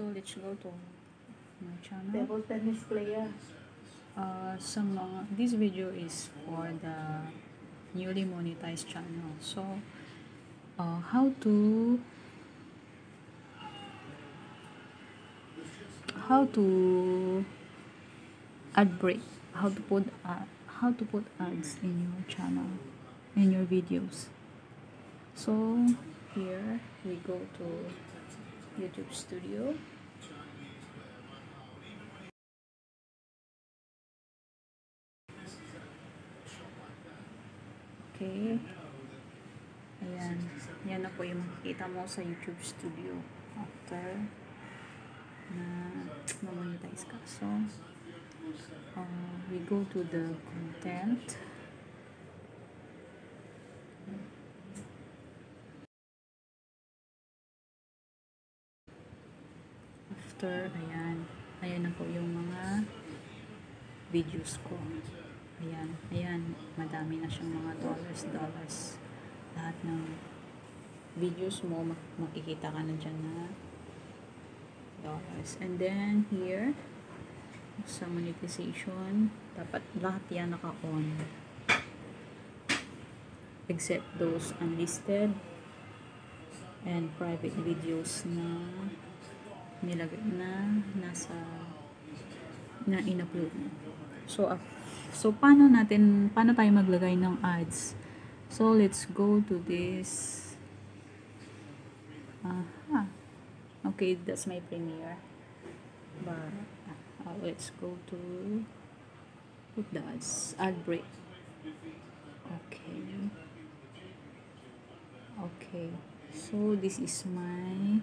let's go to my channel. Table tennis player. Uh, sa mga, this video is for the newly monetized channel. So, uh, how to how to ad break how to put uh, how to put ads in your channel in your videos so here we go to youtube studio. Okay. Ayan. Yan na po yung makikita mo sa youtube studio. After na mamonetize ka. So uh, we go to the content after ayan. Ayan na po yung mga videos ko. Ayan. Ayan. Madami na siyang mga dollars dollars. Lahat ng videos mo mak- makikita ka na dyan na dollars. And then here sa monetization dapat lahat yan naka-on. Except those unlisted and private videos na nilagay na nasa na in-upload mo. So, uh, so paano natin, paano tayo maglagay ng ads? So, let's go to this. Aha. Okay, that's my premiere. But, uh, let's go to put the ads. Ad break. Okay. Okay. So, this is my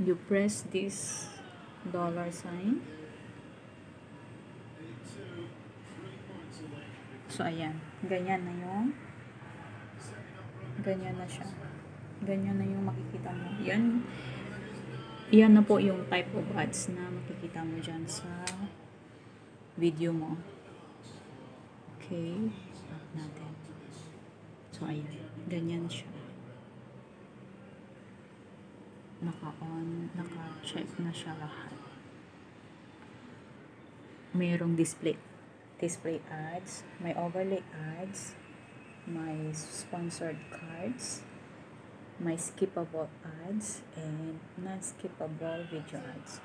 you press this dollar sign. So ayan. Ganyan na yung ganyan na siya. Ganyan na yung makikita mo. Yan yan na po yung type of ads na makikita mo dyan sa video mo. Okay. Natin. So ayan. Ganyan siya naka-on, naka-check na siya lahat. Mayroong display display ads, may overlay ads, may sponsored cards, may skippable ads, and non-skippable video ads.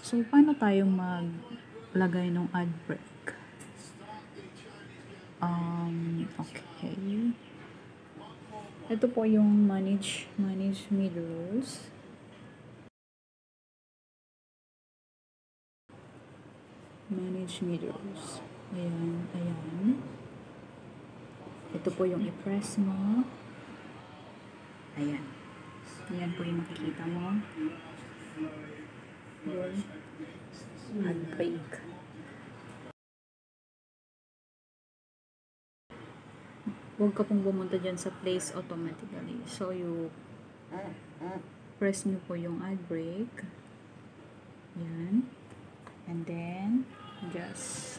So, paano tayo maglagay ng ad break? Um, okay. Ito po yung manage, manage mid rules. Manage meters. Ayan, ayan. Ito po yung i-press mo. Ayan. Ayan po yung makikita mo. Yun. Break. Huwag ka pong bumunta dyan sa place automatically. So, you press nyo po yung ad break. Yan. And then, just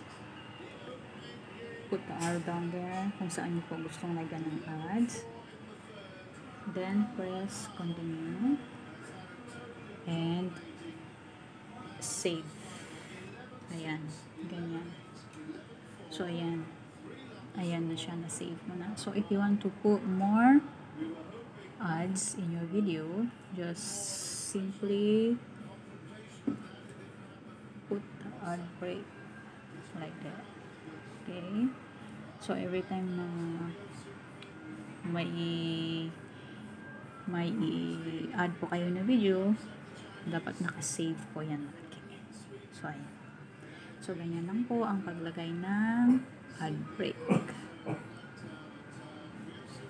put the arrow down there kung saan nyo po gustong lagyan ng ads. Then, press continue. And, save. Ayan. Ganyan. So, ayan. Ayan na siya. Na-save mo na. So, if you want to put more ads in your video, just simply put ad break like that. Okay? So, every time na may may i-add po kayo na video, dapat naka-save po yan lagi. So, ayan. So, ganyan lang po ang paglagay ng ad break.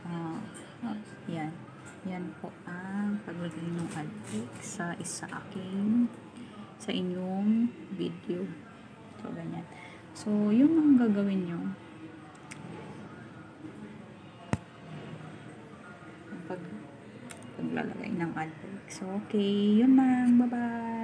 Uh, oh, yan. Yan po ang paglagay ng ad break sa isa aking sa inyong video. So, ganyan. So, yun ang gagawin nyo. Pag, paglalagay ng ad break. So, okay. Yun lang. Bye-bye.